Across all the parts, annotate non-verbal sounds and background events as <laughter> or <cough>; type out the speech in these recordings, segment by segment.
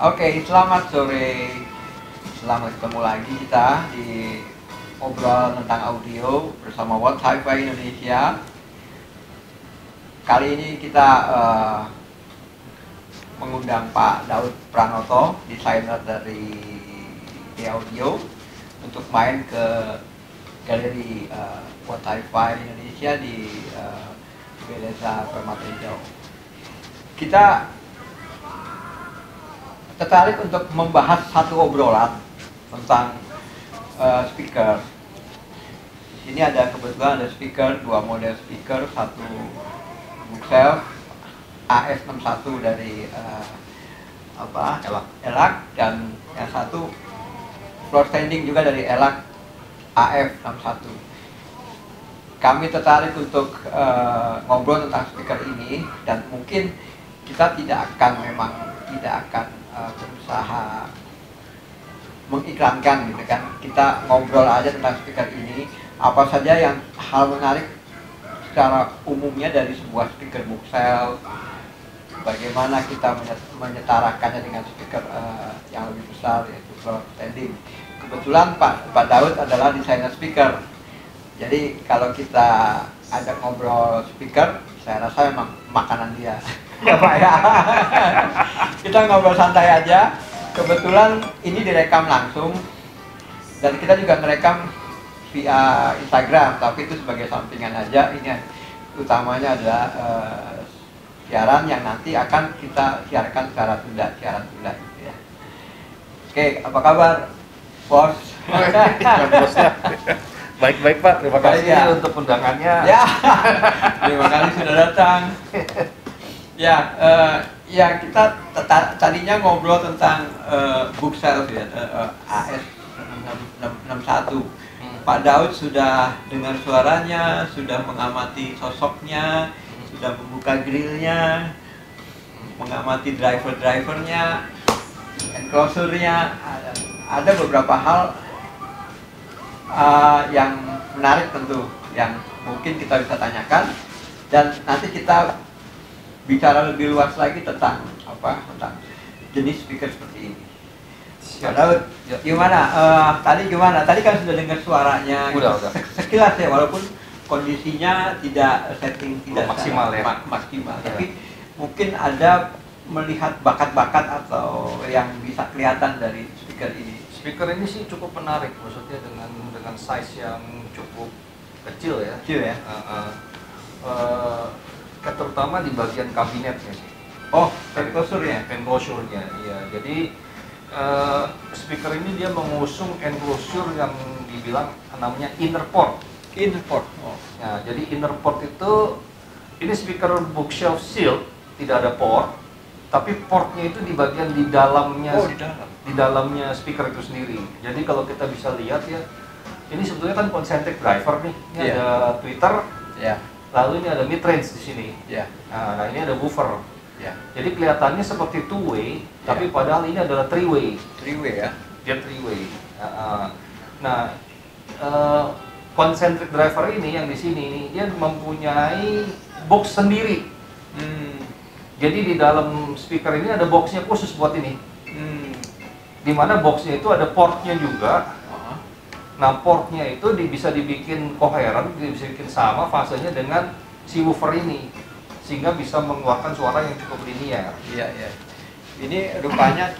Oke, selamat sore. Selamat ketemu lagi kita di obrol tentang audio bersama What Hi-Fi Indonesia. Kali ini kita uh, mengundang Pak Daud Pranoto, desainer dari di audio, untuk main ke galeri uh, What Hi-Fi Indonesia di uh, Beleza Permata Hijau. Kita tertarik untuk membahas satu obrolan tentang uh, speaker. Di sini ada kebetulan ada speaker, dua model speaker, satu bookshelf AS61 dari uh, apa? Elak. Elak dan yang satu floor standing juga dari Elak AF61. Kami tertarik untuk uh, ngobrol tentang speaker ini dan mungkin kita tidak akan memang tidak akan berusaha mengiklankan gitu kan. Kita ngobrol aja tentang speaker ini. Apa saja yang hal menarik secara umumnya dari sebuah speaker bookshelf bagaimana kita menyetarakannya dengan speaker uh, yang lebih besar yaitu standing kebetulan Pak Pak Daud adalah desainer speaker. Jadi kalau kita ada ngobrol speaker saya rasa memang makanan dia ya Pak ya. <laughs> Kita ngobrol santai aja. Kebetulan ini direkam langsung. Dan kita juga merekam via Instagram tapi itu sebagai sampingan aja. Ini utamanya adalah uh, siaran yang nanti akan kita siarkan secara tunda siaran tunda gitu ya. Oke apa kabar bos? Baik-baik pak. Terima kasih ya. untuk undangannya. Ya. <laughs> Terima kasih sudah datang <laughs> ya uh, ya kita tadinya ngobrol tentang uh, bookshelf ya uh, AS 61 hmm. Pak Daud sudah dengar suaranya sudah mengamati sosoknya sudah membuka grillnya mengamati driver-drivernya enclosurnya ada, ada beberapa hal uh, yang menarik tentu yang mungkin kita bisa tanyakan. Dan nanti kita bicara lebih luas lagi tentang apa tentang jenis speaker seperti ini. Daud, ya. gimana? Uh, tadi gimana? Tadi kan sudah dengar suaranya. Udah, udah. Sekilas ya, walaupun kondisinya tidak setting tidak maksimal ya. Mak maksimal. Ya. Tapi mungkin ada melihat bakat-bakat atau yang bisa kelihatan dari speaker ini. Speaker ini sih cukup menarik, maksudnya dengan dengan size yang cukup kecil ya. Kecil ya. Uh, uh, uh, terutama di bagian kabinetnya sih. Oh, enclosure-nya? Enclosure-nya, iya. Jadi uh, speaker ini dia mengusung enclosure yang dibilang namanya inner port. Inner port. Oh. Ya, jadi inner port itu ini speaker bookshelf seal, tidak ada port, tapi portnya itu di bagian di dalamnya. Oh, di dalam. Di dalamnya speaker itu sendiri. Jadi kalau kita bisa lihat ya, ini sebetulnya kan concentric driver nih. Ini yeah. ada tweeter. Yeah lalu ini ada mid range di sini. Ya. Nah, nah ini ada woofer. Ya. Jadi kelihatannya seperti two way, ya. tapi padahal ini adalah three way. Three way ya? Dia three way. Nah, nah uh, concentric driver ini yang di sini ini dia mempunyai box sendiri. Hmm. Jadi di dalam speaker ini ada boxnya khusus buat ini. Hmm. Di mana boxnya itu ada portnya juga Nah portnya itu di, bisa dibikin koheren, bisa dibikin sama fasenya dengan si woofer ini sehingga bisa mengeluarkan suara yang cukup linear. Iya iya. Ini rupanya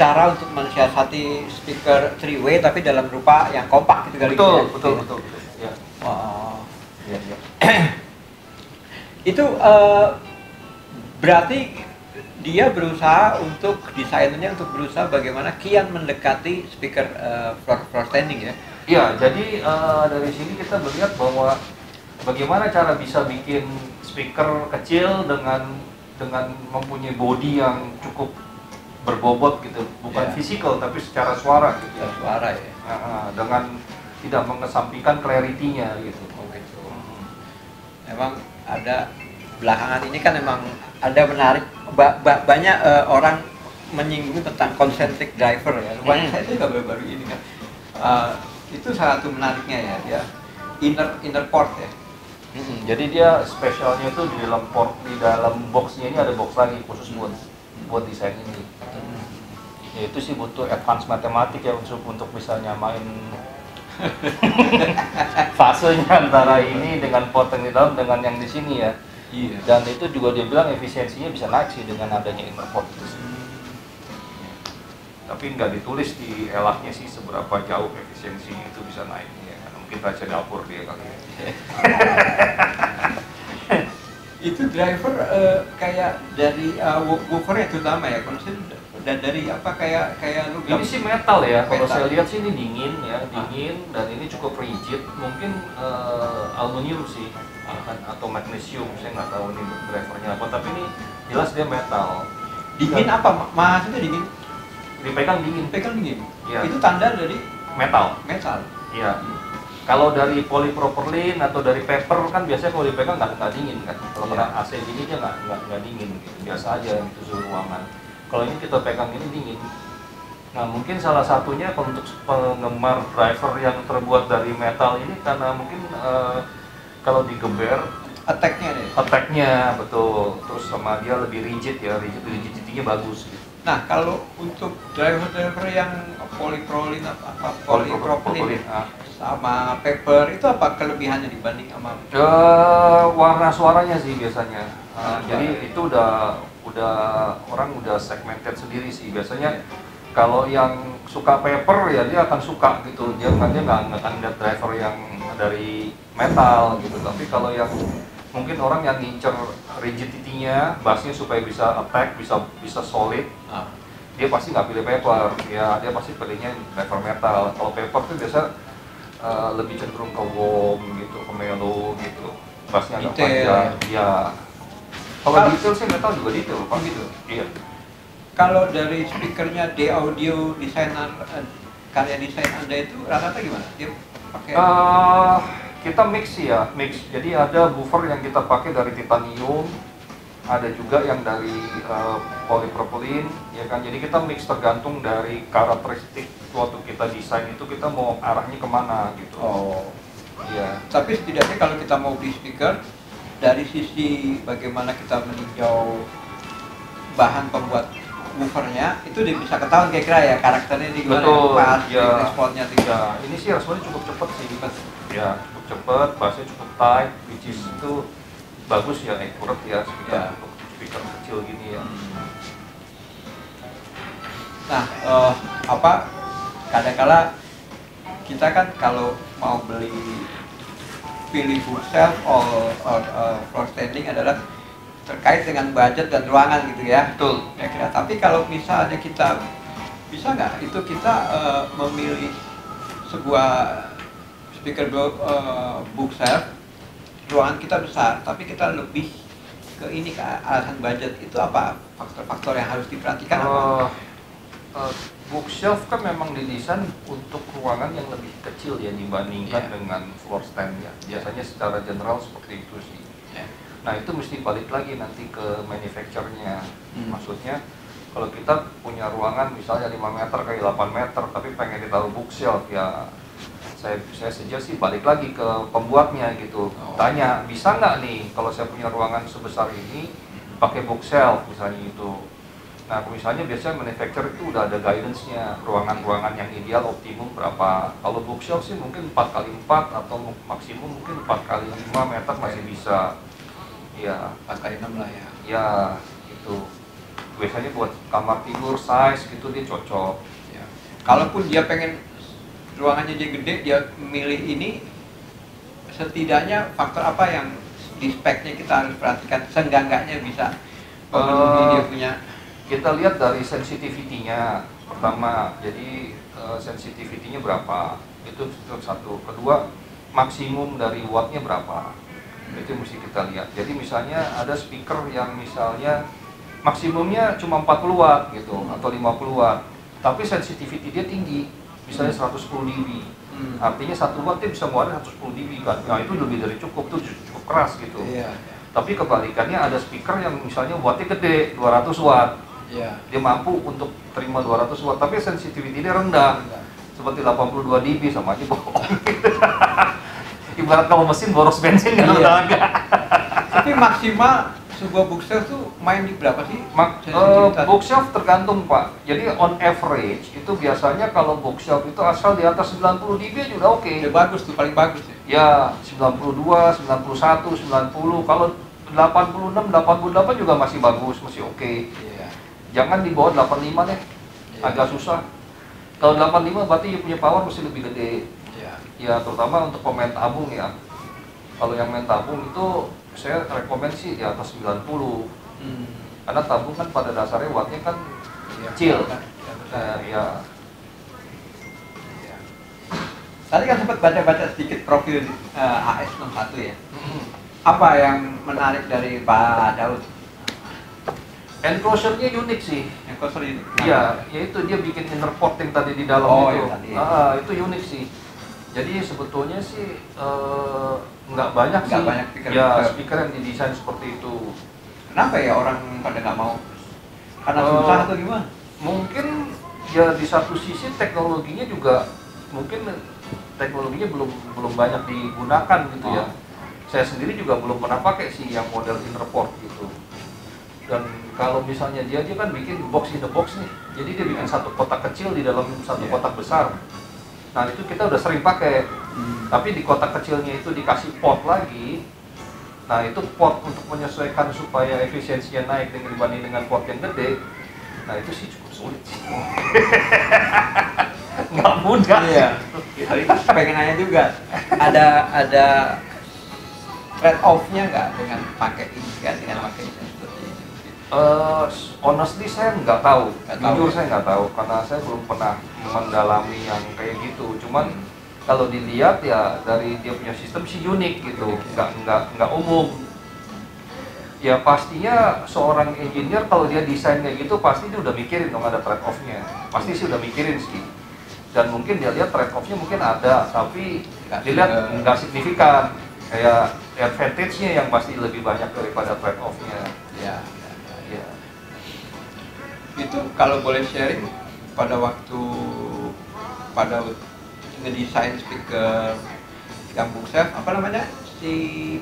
cara untuk mensiasati speaker three way tapi dalam rupa yang kompak gitu kali betul, ya. Betul betul betul. Ya. Oh. Iya iya. <clears throat> itu uh, berarti dia berusaha untuk desainernya untuk berusaha bagaimana kian mendekati speaker uh, floor, floor standing ya Iya, jadi uh, dari sini kita melihat bahwa bagaimana cara bisa bikin speaker kecil dengan dengan mempunyai body yang cukup berbobot gitu, bukan yeah. fisikal tapi secara suara gitu. Ya. Suara ya. Uh, dengan tidak mengesampingkan clarity-nya gitu. Oh gitu. Hmm. Emang ada belakangan ini kan emang ada menarik ba ba banyak uh, orang menyinggung tentang concentric driver ya. Banyak hmm. saya juga baru-baru ini kan. Uh, itu salah satu menariknya ya dia inner inner port ya hmm, jadi dia spesialnya itu di dalam port di dalam boxnya ini ada box lagi khusus buat buat desain ini hmm. ya itu sih butuh advance matematik ya untuk untuk bisa nyamain <laughs> fasenya antara ini dengan port yang di dalam dengan yang di sini ya Iya. dan itu juga dia bilang efisiensinya bisa naik sih dengan adanya interport itu sih. Tapi nggak ditulis di elaknya sih seberapa jauh efisiensi itu bisa naik. Ya karena mungkin baca dapur dia kali ya. <laughs> Itu driver eh, kayak dari uh, woofernya terutama ya dan dari apa kayak kayak lu ini sih metal ya kalau saya lihat sih ini dingin ya dingin dan ini cukup rigid. Mungkin eh, aluminium sih akan atau magnesium saya nggak tahu ini drivernya apa tapi ini jelas dia metal. Dingin apa? Ma- maksudnya dingin dipegang dingin pegang dingin Iya. itu tanda dari metal metal Iya. Kalau dari polypropylene atau dari paper kan biasanya kalau dipegang nggak nggak dingin kan. Kalau Iya. kena AC dingin dia nggak nggak nggak dingin gitu. Biasa aja itu suhu ruangan. Kalau ini kita pegang ini dingin. Nah mungkin salah satunya untuk penggemar driver yang terbuat dari metal ini karena mungkin eh, kalau digeber attack-nya deh attack-nya betul terus sama dia lebih rigid ya rigid rigidity-nya bagus gitu. Nah kalau untuk driver-driver yang polypropylene apa, apa Polypropylene, ah. sama paper itu apa kelebihannya dibanding sama Eh, warna suaranya sih biasanya. Warna jadi suara. itu udah udah orang udah segmented sendiri sih biasanya. Kalau yang suka paper ya dia akan suka gitu. Dia dia nggak nggak akan lihat driver yang dari metal gitu. Tapi kalau yang mungkin orang yang ngincer rigidity-nya, bassnya supaya bisa attack, bisa bisa solid, ah, dia pasti nggak pilih paper. Ya dia pasti pilihnya driver metal. Kalau paper tuh biasa eh, lebih cenderung ke warm gitu, ke mellow gitu. Bassnya agak Detail. panjang. Ya. Kalau Kalau- detail sih metal juga detail, Pak. Gitu? Iya. kalau dari speakernya D audio desainer eh, karya desain anda itu rata-rata gimana dia pakai Eh, kita mix ya, mix. Jadi ada buffer yang kita pakai dari titanium, ada juga yang dari eh, polypropylene, ya kan. Jadi kita mix tergantung dari karakteristik waktu kita desain itu kita mau arahnya ke mana gitu. oh Iya. tapi setidaknya kalau kita mau beli speaker dari sisi bagaimana kita meninjau bahan pembuat woofernya itu bisa ketahuan kira-kira ya karakternya di gimana Betul, pas ya. responnya di Ya, ini sih responnya cukup cepet sih. Ya, cepet, bassnya cukup tight, which is itu bagus ya, accurate ya, speaker Ya. untuk speaker kecil gini ya. Nah, eh, apa kadang-kala kita kan kalau mau beli pilih bookshelf or, or, uh, floor standing adalah terkait dengan budget dan ruangan gitu ya. Betul. Ya kira. Tapi kalau misalnya kita bisa nggak itu kita eh, memilih sebuah speaker eh, bookshelf ruangan kita besar tapi kita lebih ke ini ke alasan budget itu apa faktor-faktor yang harus diperhatikan apa? Eh, eh, bookshelf kan memang didesain untuk ruangan yang lebih kecil ya dibandingkan Iya. dengan floor stand ya. Biasanya secara general seperti itu sih. Ya. Nah itu mesti balik lagi nanti ke manufacturernya. Hmm. Maksudnya kalau kita punya ruangan misalnya 5 meter kali 8 meter tapi pengen ditaruh bookshelf ya saya saya suggest sih balik lagi ke pembuatnya gitu. Oh. tanya bisa nggak nih kalau saya punya ruangan sebesar ini pakai bookshelf misalnya itu nah misalnya biasanya manufacturer itu udah ada guidance-nya ruangan-ruangan yang ideal optimum berapa. Kalau bookshelf sih mungkin 4 kali 4 atau mu- maksimum mungkin 4 kali 5 meter masih bisa. Ya 4 kali 6 lah ya. ya itu biasanya buat kamar tidur size gitu dia cocok. Ya. Kalaupun dia pengen ruangannya dia gede, dia milih ini setidaknya faktor apa yang di speknya kita harus perhatikan? Seenggak-enggaknya bisa memenuhi Eh, dia punya. kita lihat dari sensitivity-nya pertama jadi eh, sensitivity-nya berapa? Itu itu satu. Kedua maksimum dari wattnya berapa? Itu mesti kita lihat. Jadi misalnya ada speaker yang misalnya maksimumnya cuma 40 watt gitu atau 50 watt. Tapi sensitivity dia tinggi misalnya 110 dB. Hmm. artinya satu watt dia bisa ngeluarin 110 dB kan? Nah itu lebih dari cukup tuh cukup keras gitu. Iya. tapi kebalikannya ada speaker yang misalnya wattnya gede 200 watt. Iya. dia mampu untuk terima 200 watt tapi sensitivity dia rendah. Seperti 82 dB sama aja bohong. <laughs> Ibarat kalau mesin boros bensin kan? Iya. Tapi maksimal sebuah bookshelf tuh main di berapa sih? Mak, uh, Sensitivitas. bookshelf tergantung pak. Jadi on average itu biasanya kalau bookshelf itu asal di atas 90 dB juga oke. Udah bagus tuh, paling bagus ya. Ya 92, 91, 90. Kalau 86, 88 juga masih bagus, masih oke. Iya. Jangan di bawah 85 deh, Iya. agak susah. Kalau 85 berarti you punya power mesti lebih gede. Iya. Ya terutama untuk pemain tabung ya. Kalau yang main tabung itu saya rekomend sih di atas 90. Hmm. Karena tabung kan pada dasarnya wattnya kan Iya. Kecil. Kan? Ya. Tadi kan sempat baca-baca sedikit profil eh, AS61 ya. Apa yang menarik dari Pak Daud? enclosure-nya unik sih. Koser ini? Iya, yaitu dia bikin inner port yang tadi di dalam Oh, itu. yang tadi. Ah, itu unik sih. Jadi sebetulnya sih eh, nggak banyak Nggak sih. banyak speaker- ya speaker yang didesain seperti itu. Kenapa ya orang pada nggak mau? Karena Eh, susah atau gimana? Mungkin ya di satu sisi teknologinya juga mungkin teknologinya belum belum banyak digunakan gitu ya. Oh. Saya sendiri juga belum pernah pakai sih yang model inner port gitu. Dan kalau misalnya dia dia kan bikin box in the box nih. Jadi dia bikin satu kotak kecil di dalam satu Iya. kotak besar. Nah, itu kita udah sering pakai. Hmm. Tapi di kotak kecilnya itu dikasih port lagi. Nah, itu port untuk menyesuaikan supaya efisiensinya naik dengan dibanding dengan port yang gede. Nah, itu sih cukup sulit sih. <laughs> Nggak mudah. Iya. Pengen nanya juga. Ada ada trade off-nya nggak dengan pakai ini kan dengan pakai ini? Eh, honestly saya nggak tahu. Jujur ya? saya nggak tahu karena saya belum pernah mendalami yang kayak gitu. Cuman kalau dilihat ya dari dia punya sistem sih unik gitu, ya. nggak nggak nggak umum. Ya pastinya seorang engineer kalau dia desain kayak gitu pasti dia udah mikirin dong ada trade off-nya. Pasti sih udah mikirin sih. Dan mungkin dia lihat trade off-nya mungkin ada, tapi Nggak dilihat nggak signifikan. Kayak advantage-nya yang pasti lebih banyak daripada trade off-nya. Ya, ya, ya. Ya. Itu kalau boleh sharing pada waktu pada ngedesain speaker yang bookshelf apa namanya si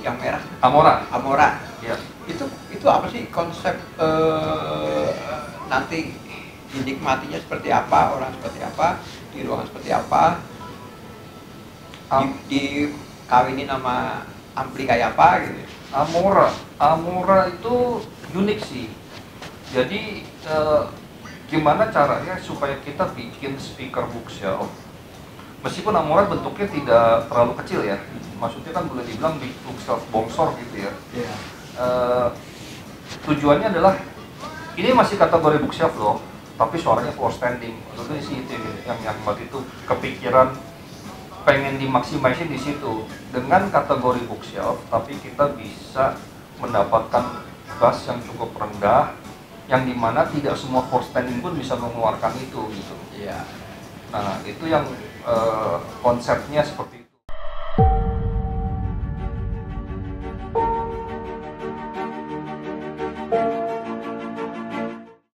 yang merah Amora. Amora Ya. itu itu apa sih konsep eh, nanti dinikmatinya seperti apa orang seperti apa di ruangan seperti apa di, Am- dikawinin sama ampli kayak apa gitu Amora. Amora itu unik sih. Jadi eh, gimana caranya supaya kita bikin speaker bookshelf meskipun Amora bentuknya tidak terlalu kecil ya. Maksudnya kan boleh dibilang big bookshelf bongsor gitu ya. Iya. Eh, tujuannya adalah ini masih kategori bookshelf loh, tapi suaranya floor standing. Itu sih itu yang yang waktu itu kepikiran pengen dimaksimasin di situ dengan kategori bookshelf, tapi kita bisa mendapatkan bass yang cukup rendah, yang di mana tidak semua floor standing pun bisa mengeluarkan itu gitu. Iya. Nah itu yang eh, konsepnya seperti